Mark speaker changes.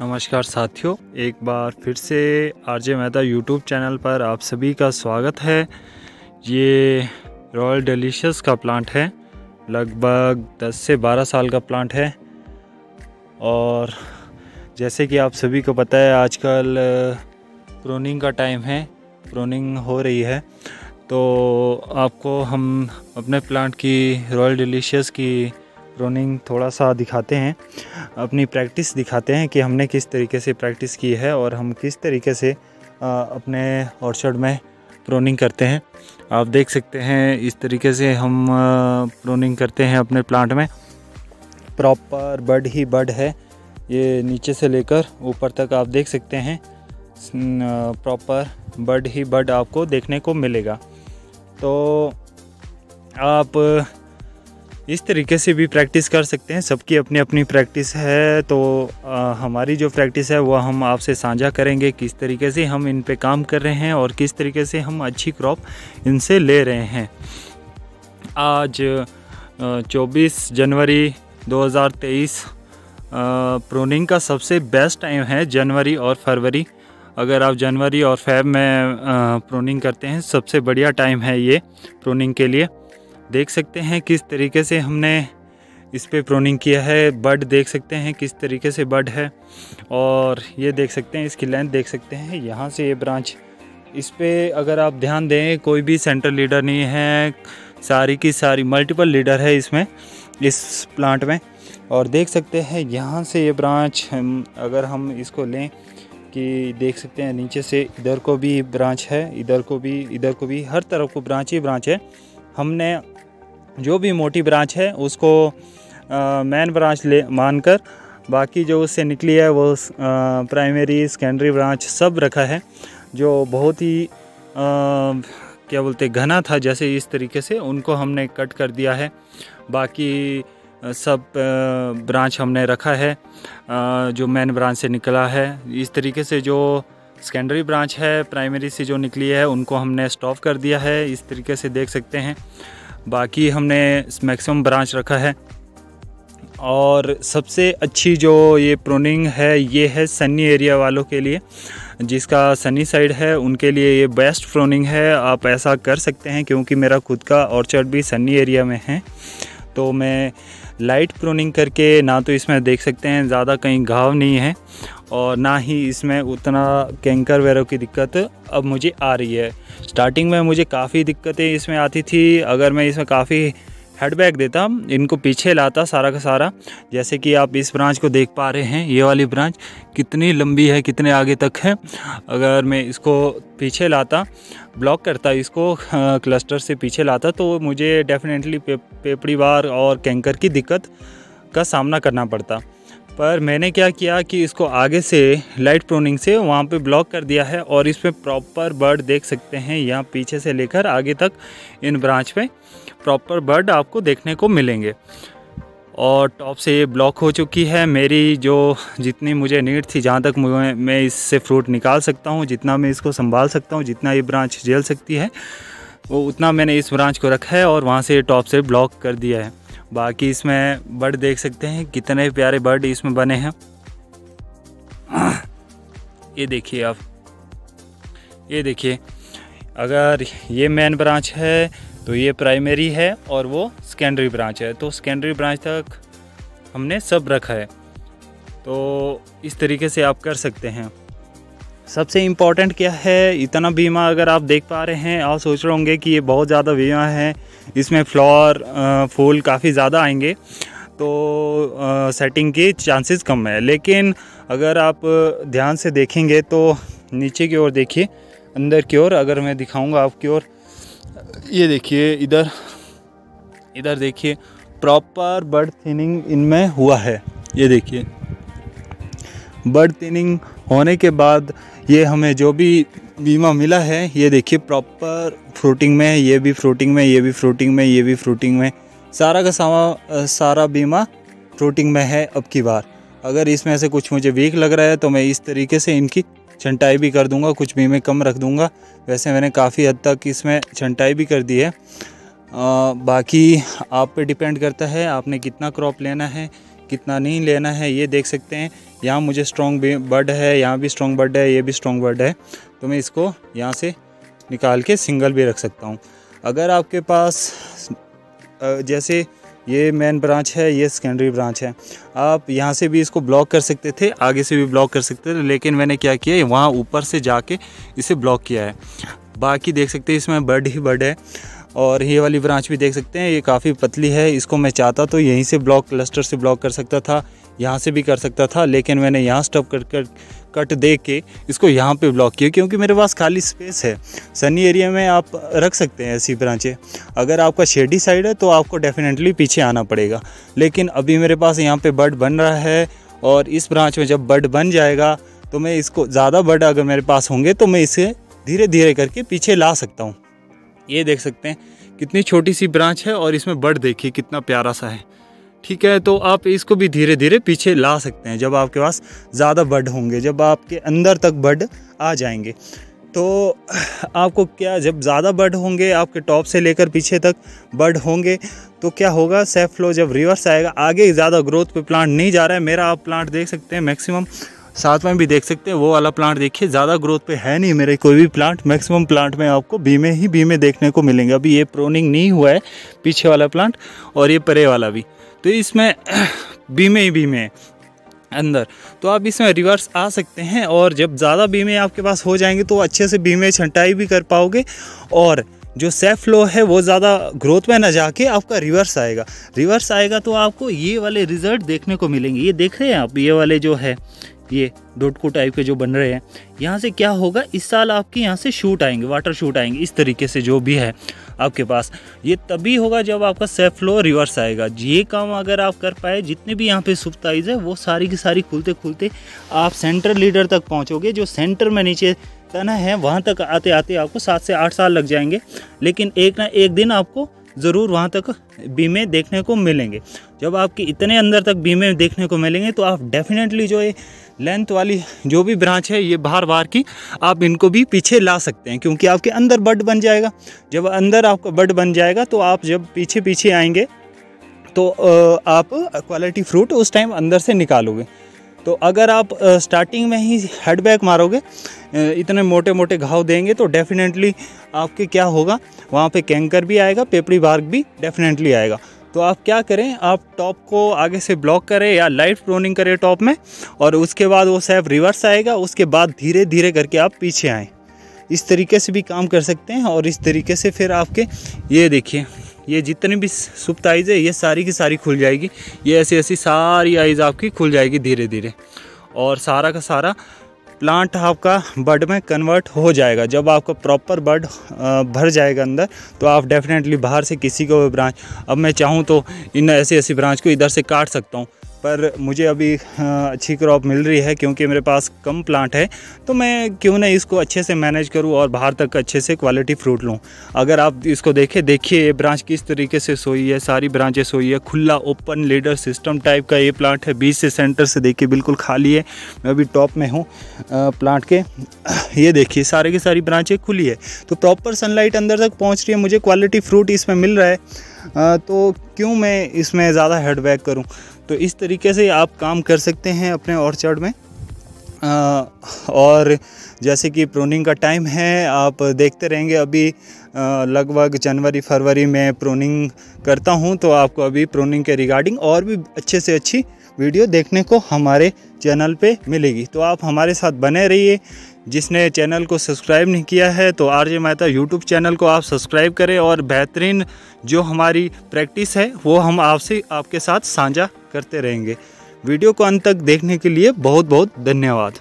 Speaker 1: नमस्कार साथियों, एक बार फिर से आरजे मेहता यूट्यूब चैनल पर आप सभी का स्वागत है। ये रॉयल डिलीशियस का प्लांट है, लगभग 10 से 12 साल का प्लांट है। और जैसे कि आप सभी को पता है, आजकल प्रोनिंग का टाइम है प्रोनिंग हो रही है। तो आपको हम अपने प्लांट की रॉयल डिलीशियस की प्रोनिंग थोड़ा सा दिखाते हैं, अपनी प्रैक्टिस दिखाते हैं कि हमने किस तरीके से प्रैक्टिस की है और हम किस तरीके से अपने ऑर्चर्ड में प्रोनिंग करते हैं। आप देख सकते हैं इस तरीके से हम प्रोनिंग करते हैं अपने प्लांट में। प्रॉपर बड ही बड है, ये नीचे से लेकर ऊपर तक आप देख सकते हैं। प्रॉपर बड ही बड आपको देखने को मिलेगा। तो आप इस तरीके से भी प्रैक्टिस कर सकते हैं। सबकी अपनी अपनी प्रैक्टिस है तो आ, हमारी जो प्रैक्टिस है वो हम आपसे साझा करेंगे किस तरीके से हम इन पे काम कर रहे हैं और किस तरीके से हम अच्छी क्रॉप इनसे ले रहे हैं। आज 24 जनवरी 2023 प्रोनिंग का सबसे बेस्ट टाइम है जनवरी और फरवरी। अगर आप जनवरी और फेब में प्रोनिंग करते हैं सबसे बढ़िया टाइम है ये प्रोनिंग के लिए। देख सकते हैं किस तरीके से हमने इस पर प्रोनिंग किया है। बड देख सकते हैं किस तरीके से बड है। और ये देख सकते हैं, इसकी लेंथ देख सकते हैं। यहाँ से ये ब्रांच इस पर अगर आप ध्यान दें, कोई भी सेंट्रल लीडर नहीं है। सारी की सारी मल्टीपल लीडर है इसमें, इस प्लांट में। और देख सकते हैं, यहाँ से ये ब्रांच अगर हम इसको लें कि देख सकते हैं, नीचे से इधर को भी ब्रांच है, इधर को भी, इधर को भी, हर तरफ़ को ब्रांच ही ब्रांच है। हमने जो भी मोटी ब्रांच है उसको मेन ब्रांच ले मानकर बाकी जो उससे निकली है वो प्राइमरी सेकेंडरी ब्रांच सब रखा है जो बहुत ही आ, क्या बोलते घना था जैसे इस तरीके से उनको हमने कट कर दिया है। बाकी सब ब्रांच हमने रखा है जो मेन ब्रांच से निकला है। इस तरीके से जो सेकेंडरी ब्रांच है प्राइमरी से जो निकली है उनको हमने स्टॉप कर दिया है। इस तरीके से देख सकते हैं। बाकी हमने मैक्सिमम ब्रांच रखा है। और सबसे अच्छी जो ये प्रोनिंग है, ये है सनी एरिया वालों के लिए, जिसका सनी साइड है, उनके लिए ये बेस्ट प्रोनिंग है। आप ऐसा कर सकते हैं, क्योंकि मेरा खुद का ऑर्चर्ड भी सनी एरिया में है। तो मैं लाइट प्रोनिंग करके, ना तो इसमें देख सकते हैं, ज़्यादा कहीं घाव नहीं है। और ना ही इसमें उतना कैंकर वगैरह की दिक्कत अब मुझे आ रही है। स्टार्टिंग में मुझे काफ़ी दिक्कतें इसमें आती थी। अगर मैं इसमें काफ़ी हेडबैक देता इनको पीछे लाता सारा का सारा जैसे कि आप इस ब्रांच को देख पा रहे हैं ये वाली ब्रांच कितनी लंबी है कितने आगे तक है। अगर मैं इसको पीछे लाता ब्लॉक करता इसको क्लस्टर से पीछे लाता तो मुझे डेफिनेटली पे, पेपड़ी बार और कैंकर की दिक्कत का सामना करना पड़ता। पर मैंने क्या किया कि इसको आगे से लाइट प्रोनिंग से वहाँ पे ब्लॉक कर दिया है और इसमें प्रॉपर बर्ड देख सकते हैं। यहाँ पीछे से लेकर आगे तक इन ब्रांच पे प्रॉपर बर्ड आपको देखने को मिलेंगे। और टॉप से ये ब्लॉक हो चुकी है। मेरी जो जितनी मुझे नीड थी, जहाँ तक मैं इससे फ्रूट निकाल सकता हूँ, जितना मैं इसको संभाल सकता हूँ, जितना ये ब्रांच झेल सकती है, वो उतना मैंने इस ब्रांच को रखा है और वहाँ से टॉप से ब्लॉक कर दिया है। बाकी इसमें बर्ड देख सकते हैं, कितने प्यारे बर्ड इसमें बने हैं। ये देखिए आप, ये देखिए, अगर ये मेन ब्रांच है तो ये प्राइमरी है और वो सेकेंडरी ब्रांच है। तो सेकेंडरी ब्रांच तक हमने सब रखा है। तो इस तरीके से आप कर सकते हैं। सबसे इंपॉर्टेंट क्या है? इतना बीमा अगर आप देख पा रहे हैं आप सोच रहे होंगे कि ये बहुत ज़्यादा बीमा है। इसमें फ्लावर फूल काफ़ी ज़्यादा आएँगे। तो आ, सेटिंग के चांसेस कम है। लेकिन अगर आप ध्यान से देखेंगे तो नीचे की ओर देखिए अंदर की ओर अगर मैं दिखाऊँगा आपकी ओर ये देखिए इधर इधर देखिए प्रॉपर बर्ड थिनिंग इनमें हुआ है। ये देखिए। बर्ड थिनिंग होने के बाद ये हमें जो भी बीमा मिला है ये देखिए प्रॉपर फ्रूटिंग में ये भी फ्रूटिंग में ये भी फ्रूटिंग में ये भी फ्रूटिंग में सारा का सामा सारा बीमा फ्रूटिंग में है अब की बार। अगर इसमें से कुछ मुझे वीक लग रहा है तो मैं इस तरीके से इनकी छंटाई भी कर दूँगा कुछ बीमे कम रख दूँगा। वैसे मैंने काफ़ी हद तक इसमें छंटाई भी कर दी है। आ, बाकी आप पे डिपेंड करता है आपने कितना क्रॉप लेना है कितना नहीं लेना है ये देख सकते हैं। यहाँ मुझे स्ट्रॉन्ग बर्ड है, यहाँ भी स्ट्रॉन्ग बर्ड है, ये भी स्ट्रॉन्ग बर्ड है तो मैं इसको यहाँ से निकाल के सिंगल भी रख सकता हूँ। अगर आपके पास जैसे ये मेन ब्रांच है, ये सेकेंडरी ब्रांच है, आप यहाँ से भी इसको ब्लॉक कर सकते थे, आगे से भी ब्लॉक कर सकते थे, लेकिन मैंने क्या किया, वहाँ ऊपर से जाके इसे ब्लॉक किया है। बाकी देख सकते हैं इसमें बर्ड ही बर्ड है, और ये वाली ब्रांच भी देख सकते हैं, ये काफ़ी पतली है, इसको मैं चाहता तो यहीं से ब्लॉक क्लस्टर से ब्लॉक कर सकता था यहाँ से भी कर सकता था, लेकिन मैंने यहाँ स्टॉप कर कर, कट दे के इसको यहाँ पे ब्लॉक किया, क्योंकि मेरे पास खाली स्पेस है। सनी एरिया में आप रख सकते हैं ऐसी ब्रांचें अगर आपका शेडी साइड है तो आपको डेफिनेटली पीछे आना पड़ेगा। लेकिन अभी मेरे पास यहाँ पे बर्ड बन रहा है, और इस ब्रांच में जब बर्ड बन जाएगा तो मैं इसको, ज़्यादा बर्ड अगर मेरे पास होंगे तो मैं इसे धीरे धीरे करके पीछे ला सकता हूँ। ये देख सकते हैं, कितनी छोटी सी ब्रांच है, और इसमें बर्ड देखिए, कितना प्यारा सा है। ठीक है तो आप इसको भी धीरे धीरे पीछे ला सकते हैं जब आपके पास ज़्यादा बर्ड होंगे, जब आपके अंदर तक बर्ड आ जाएँगे। तो आपको क्या, जब ज़्यादा बर्ड होंगे, आपके टॉप से लेकर पीछे तक बर्ड होंगे तो क्या होगा, सेफ़ फ्लो जब रिवर्स आएगा, आगे ज़्यादा ग्रोथ पे प्लांट नहीं जा रहा है, मेरा आप प्लांट देख सकते हैं, मैक्सिमम साथ में भी देख सकते हैं, वो वाला प्लांट देखिए, ज़्यादा ग्रोथ पे है नहीं मेरे कोई भी प्लांट, मैक्सिमम प्लांट में आपको बीमे ही बीमे देखने को मिलेंगे। अभी ये प्रोनिंग नहीं हुआ है, पीछे वाला प्लांट और ये परे वाला भी। तो इसमें बीमे ही बीमे अंदर। तो आप इसमें रिवर्स आ सकते हैं और जब ज़्यादा बीमे आपके पास हो जाएँगे तो अच्छे से बीमे छंटाई भी कर पाओगे और जो सेफ़ फ्लो है वो ज़्यादा ग्रोथ में ना जाके आपका रिवर्स आएगा। रिवर्स आएगा तो आपको ये वाले रिज़ल्ट देखने को मिलेंगे। ये देख रहे हैं आप? ये वाले जो है, ये डोटको टाइप के जो बन रहे हैं, यहाँ से क्या होगा? इस साल आपके यहाँ से शूट आएँगे वाटर शूट आएँगे, इस तरीके से जो भी है। आपके पास। ये तभी होगा जब आपका सेफ़ फ्लो रिवर्स आएगा। ये काम अगर आप कर पाए, जितने भी यहाँ पे सुपताइज है, वो सारी की सारी खुलते खुलते आप सेंटर लीडर तक पहुँचोगे, जो सेंटर में नीचे तना है, वहाँ तक आते आते आपको सात से आठ साल लग जाएँगे। लेकिन एक ना एक दिन आपको ज़रूर वहाँ तक बीमे देखने को मिलेंगे। जब आपके इतने अंदर तक बीमे देखने को मिलेंगे तो आप डेफिनेटली जो है लेंथ वाली जो भी ब्रांच है, ये बाहर बार की, आप इनको भी पीछे ला सकते हैं, क्योंकि आपके अंदर बड बन जाएगा। जब अंदर आपका बड बन जाएगा तो आप जब पीछे पीछे आएँगे तो आप क्वालिटी फ्रूट उस टाइम अंदर से निकालोगे। तो अगर आप स्टार्टिंग में ही हेडबैक मारोगे इतने मोटे मोटे घाव देंगे तो डेफिनेटली आपके क्या होगा, वहाँ पे कैंकर भी आएगा पेपड़ी बार्क भी डेफिनेटली आएगा। तो आप क्या करें, आप टॉप को आगे से ब्लॉक करें या लाइट प्रोनिंग करें टॉप में, और उसके बाद वो सैफ रिवर्स आएगा, उसके बाद धीरे धीरे करके आप पीछे आएँ। इस तरीके से भी काम कर सकते हैं, और इस तरीके से फिर आपके, ये देखिए। ये जितनी भी सुप्त आइज़ है, ये सारी की सारी खुल जाएगी। ये ऐसी ऐसी सारी आइज़ आपकी खुल जाएगी धीरे धीरे। और सारा का सारा प्लांट आपका बर्ड में कन्वर्ट हो जाएगा। जब आपका प्रॉपर बर्ड भर जाएगा अंदर तो आप डेफिनेटली बाहर से किसी को भी ब्रांच अब मैं चाहूँ तो इन ऐसी ऐसी ब्रांच को इधर से काट सकता हूँ। पर मुझे अभी अच्छी क्रॉप मिल रही है क्योंकि मेरे पास कम प्लांट है तो मैं क्यों ना इसको अच्छे से मैनेज करूँ और बाहर तक अच्छे से क्वालिटी फ्रूट लूँ। अगर आप इसको देखें, देखिए ये ब्रांच किस तरीके से सोई है, सारी ब्रांचें सोई है, खुला ओपन लीडर सिस्टम टाइप का ये प्लांट है, बीच से सेंटर से देखिए बिल्कुल खाली है, मैं अभी टॉप में हूँ प्लांट के। ये देखिए, सारे की सारी ब्रांचें खुली है तो प्रॉपर सनलाइट अंदर तक पहुँच रही है, मुझे क्वालिटी फ्रूट इसमें मिल रहा है। तो क्यों मैं इसमें ज़्यादा हेडबैक करूँ? तो इस तरीके से आप काम कर सकते हैं अपने ऑर्चर्ड में। और जैसे कि प्रोनिंग का टाइम है, आप देखते रहेंगे अभी लगभग जनवरी, फरवरी में प्रोनिंग करता हूँ तो आपको अभी प्रोनिंग के रिगार्डिंग और भी अच्छे से अच्छी वीडियो देखने को हमारे चैनल पे मिलेगी। तो आप हमारे साथ बने रहिए। जिसने चैनल को सब्सक्राइब नहीं किया है तो R J Mehta YouTube channel को आप सब्सक्राइब करें और बेहतरीन जो हमारी प्रैक्टिस है, वो हम आपसे, आपके साथ साझा करते रहेंगे। वीडियो को अंत तक देखने के लिए बहुत बहुत धन्यवाद।